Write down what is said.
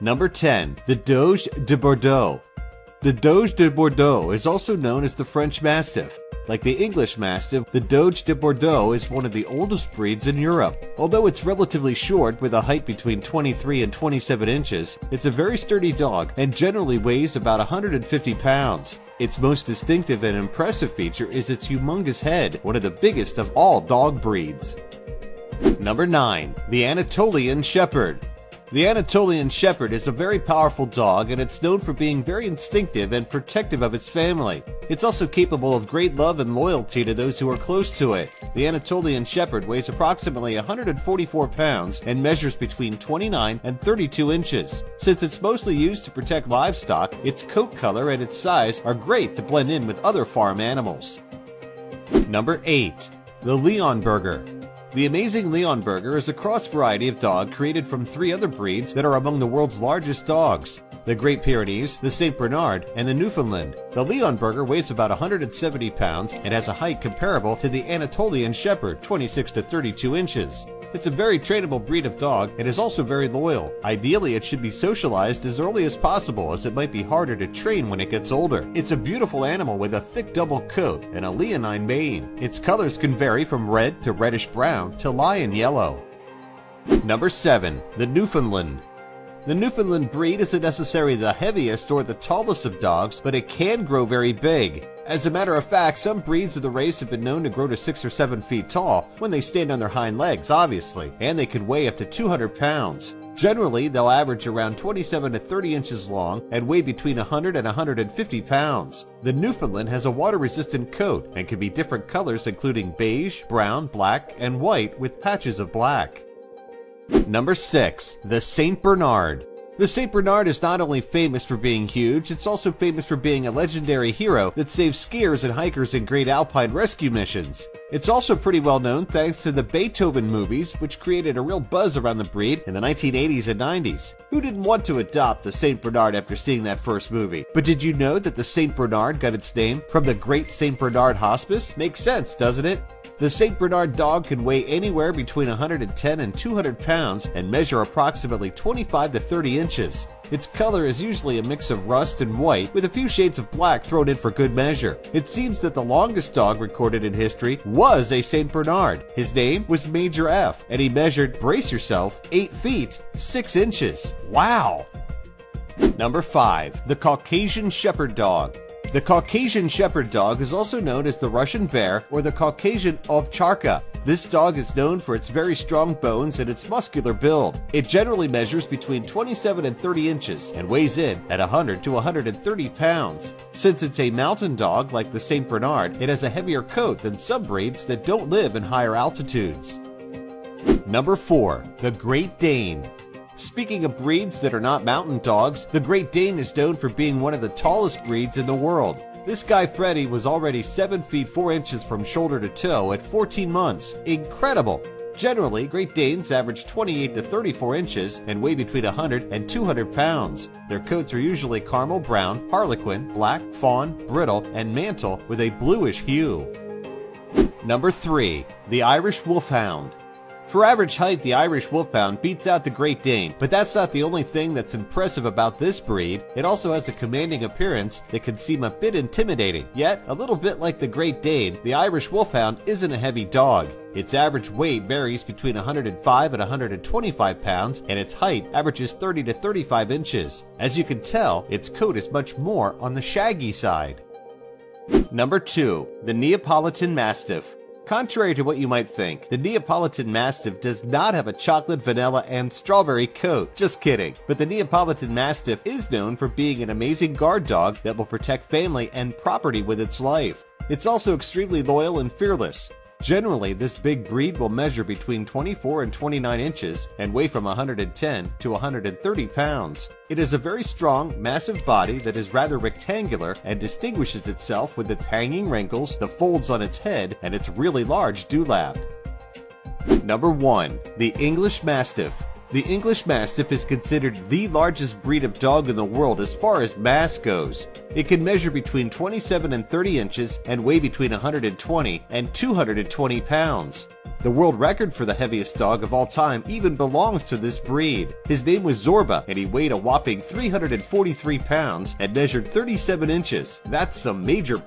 Number 10. The Dogue de Bordeaux. The Dogue de Bordeaux is also known as the French Mastiff. Like the English Mastiff, the Dogue de Bordeaux is one of the oldest breeds in Europe. Although it's relatively short with a height between 23 and 27 inches, it's a very sturdy dog and generally weighs about 150 pounds. Its most distinctive and impressive feature is its humongous head, one of the biggest of all dog breeds. Number 9. The Anatolian Shepherd. The Anatolian Shepherd is a very powerful dog and it's known for being very instinctive and protective of its family. It's also capable of great love and loyalty to those who are close to it. The Anatolian Shepherd weighs approximately 144 pounds and measures between 29 and 32 inches. Since it's mostly used to protect livestock, its coat color and its size are great to blend in with other farm animals. Number 8. The Leonberger. The amazing Leonberger is a cross variety of dog created from three other breeds that are among the world's largest dogs the Great Pyrenees, the St. Bernard, and the Newfoundland. The Leonberger weighs about 170 pounds and has a height comparable to the Anatolian Shepherd, 26 to 32 inches. It's a very trainable breed of dog and is also very loyal. Ideally, it should be socialized as early as possible as it might be harder to train when it gets older. It's a beautiful animal with a thick double coat and a leonine mane. Its colors can vary from red to reddish brown to lion yellow. Number 7. The Newfoundland. The Newfoundland breed isn't necessarily the heaviest or the tallest of dogs, but it can grow very big. As a matter of fact, some breeds of the race have been known to grow to 6 or 7 feet tall, when they stand on their hind legs, obviously, and they can weigh up to 200 pounds. Generally, they'll average around 27 to 30 inches long and weigh between 100 and 150 pounds. The Newfoundland has a water-resistant coat and can be different colors including beige, brown, black, and white with patches of black. Number 6. The St. Bernard. The St. Bernard is not only famous for being huge, it's also famous for being a legendary hero that saves skiers and hikers in great alpine rescue missions. It's also pretty well known thanks to the Beethoven movies, which created a real buzz around the breed in the 1980s and 90s. Who didn't want to adopt a St. Bernard after seeing that first movie? But did you know that the St. Bernard got its name from the Great St. Bernard Hospice? Makes sense, doesn't it? The St. Bernard dog can weigh anywhere between 110 and 200 pounds and measure approximately 25 to 30 inches. Its color is usually a mix of rust and white, with a few shades of black thrown in for good measure. It seems that the longest dog recorded in history was a St. Bernard. His name was Major F, and he measured, brace yourself, 8 feet, 6 inches. Wow! Number 5. The Caucasian Shepherd Dog. The Caucasian Shepherd dog is also known as the Russian Bear or the Caucasian Ovcharka. This dog is known for its very strong bones and its muscular build. It generally measures between 27 and 30 inches and weighs in at 100 to 130 pounds. Since it's a mountain dog like the St. Bernard, it has a heavier coat than some breeds that don't live in higher altitudes. Number 4. The Great Dane. Speaking of breeds that are not mountain dogs, the Great Dane is known for being one of the tallest breeds in the world. This guy Freddy was already 7 feet 4 inches from shoulder to toe at 14 months. Incredible! Generally, Great Danes average 28 to 34 inches and weigh between 100 and 200 pounds. Their coats are usually caramel brown, harlequin, black, fawn, brindle, and mantle with a bluish hue. Number 3. The Irish Wolfhound. For average height, the Irish Wolfhound beats out the Great Dane, but that's not the only thing that's impressive about this breed. It also has a commanding appearance that can seem a bit intimidating. Yet, a little bit like the Great Dane, the Irish Wolfhound isn't a heavy dog. Its average weight varies between 105 and 125 pounds, and its height averages 30 to 35 inches. As you can tell, its coat is much more on the shaggy side. Number 2. The Neapolitan Mastiff. Contrary to what you might think, the Neapolitan Mastiff does not have a chocolate, vanilla, and strawberry coat. Just kidding. But the Neapolitan Mastiff is known for being an amazing guard dog that will protect family and property with its life. It's also extremely loyal and fearless. Generally, this big breed will measure between 24 and 29 inches and weigh from 110 to 130 pounds. It is a very strong, massive body that is rather rectangular and distinguishes itself with its hanging wrinkles, the folds on its head, and its really large dewlap. Number 1. The English Mastiff the English Mastiff is considered the largest breed of dog in the world as far as mass goes. It can measure between 27 and 30 inches and weigh between 120 and 220 pounds. The world record for the heaviest dog of all time even belongs to this breed. His name was Zorba, and he weighed a whopping 343 pounds and measured 37 inches. That's some major